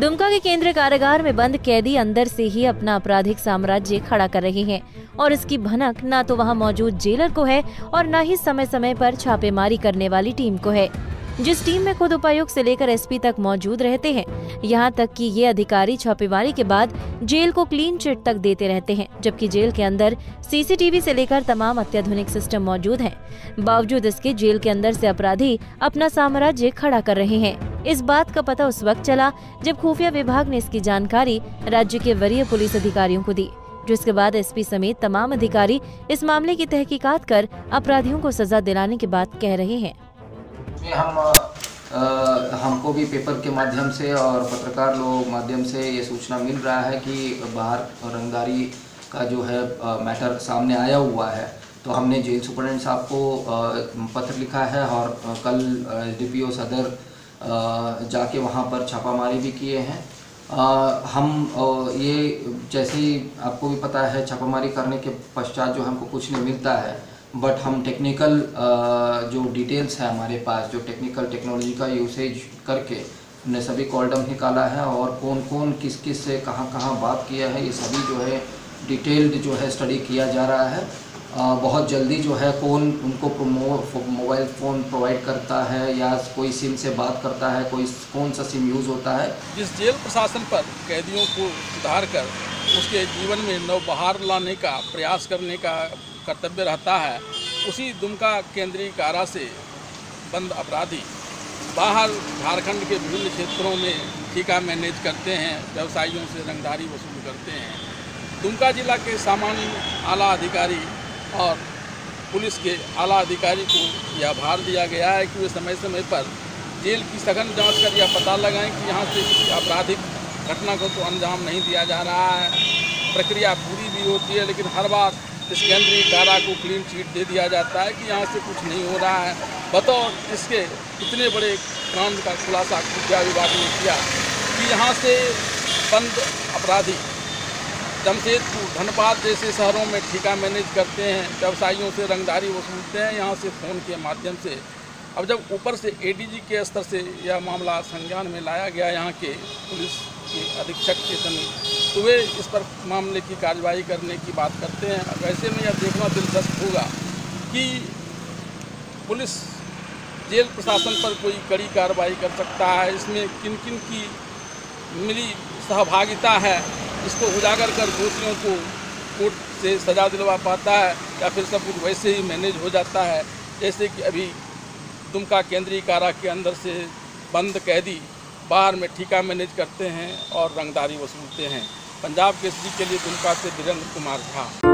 दुमका के केंद्रीय कारागार में बंद कैदी अंदर से ही अपना आपराधिक साम्राज्य खड़ा कर रहे हैं। और इसकी भनक न तो वहाँ मौजूद जेलर को है और न ही समय समय पर छापेमारी करने वाली टीम को है। जिस टीम में खुद उपायुक्त से लेकर एसपी तक मौजूद रहते हैं, यहाँ तक कि ये अधिकारी छापेमारी के बाद जेल को क्लीन चिट तक देते रहते हैं, जबकि जेल के अंदर सीसीटीवी से लेकर तमाम अत्याधुनिक सिस्टम मौजूद हैं। बावजूद इसके, जेल के अंदर से अपराधी अपना साम्राज्य खड़ा कर रहे हैं। इस बात का पता उस वक्त चला जब खुफिया विभाग ने इसकी जानकारी राज्य के वरीय पुलिस अधिकारियों को दी जिसके बाद एसपी समेत तमाम अधिकारी इस मामले की तहकीकात कर अपराधियों को सजा दिलाने की बात कह रहे हैं। में हम आ, हमको भी पेपर के माध्यम से और पत्रकार लोग माध्यम से ये सूचना मिल रहा है कि बाहर रंगदारी का जो है आ, मैटर सामने आया हुआ है। तो हमने जेल सुपरडेंट साहब को आ, पत्र लिखा है और कल एस सदर जाके वहाँ पर छापामारी भी किए हैं। हम ये जैसे ही आपको भी पता है छापामारी करने के पश्चात जो हमको कुछ नहीं मिलता है बट हम टेक्निकल जो डिटेल्स है हमारे पास जो टेक्निकल टेक्नोलॉजी का यूसेज करके हमने सभी कॉलडम निकाला है और कौन कौन किस किस से कहाँ कहाँ बात किया है ये सभी जो है डिटेल्ड जो है स्टडी किया जा रहा है। आ, बहुत जल्दी जो है कौन उनको मोबाइल फ़ोन प्रोवाइड करता है या कोई सिम से बात करता है कोई कौन सा सिम यूज़ होता है। जिस जेल प्रशासन पर कैदियों को सुधार कर उसके जीवन में नव बहार लाने का प्रयास करने का कर्तव्य रहता है, उसी दुमका केंद्रीय कारा से बंद अपराधी। बाहर झारखंड के विभिन्न क्षेत्रों में ठीका मैनेज करते हैं, व्यवसायियों से रंगदारी वसूल करते हैं। दुमका जिला के सामान्य आला अधिकारी और पुलिस के आला अधिकारी को यह भार दिया गया है कि वे समय समय पर जेल की सघन जाँच कर यह पता लगाएँ कि यहाँ से किसी आपराधिक घटना को तो अंजाम नहीं दिया जा रहा है। प्रक्रिया पूरी भी होती है, लेकिन हर बार केंद्रीय कारा को क्लीन चीट दे दिया जाता है कि यहाँ से कुछ नहीं हो रहा है। बतौर इसके इतने बड़े कांड का खुलासा खुफिया विभाग ने किया कि यहाँ से बंद अपराधी जमशेदपुर, धनबाद जैसे शहरों में ठिका मैनेज करते हैं, व्यवसायियों से रंगदारी वसूलते हैं, यहाँ से फ़ोन के माध्यम से। अब जब ऊपर से एडीजी के स्तर से यह मामला संज्ञान में लाया गया, यहाँ के पुलिस के अधीक्षक के तो वे इस पर मामले की कार्रवाई करने की बात करते हैं। ऐसे में यह देखना दिलचस्प होगा कि पुलिस जेल प्रशासन पर कोई कड़ी कार्रवाई कर सकता है। इसमें किन किन की मिली सहभागिता है, इसको उजागर कर दोषियों को कोर्ट से सजा दिलवा पाता है या फिर सब कुछ वैसे ही मैनेज हो जाता है, जैसे कि अभी दुमका केंद्रीय कारा के अंदर से बंद कैदी बाहर में ठीका मैनेज करते हैं और रंगदारी वसूलते हैं। पंजाब केसरी के लिए दुमका से वीरेंद्र कुमार झा।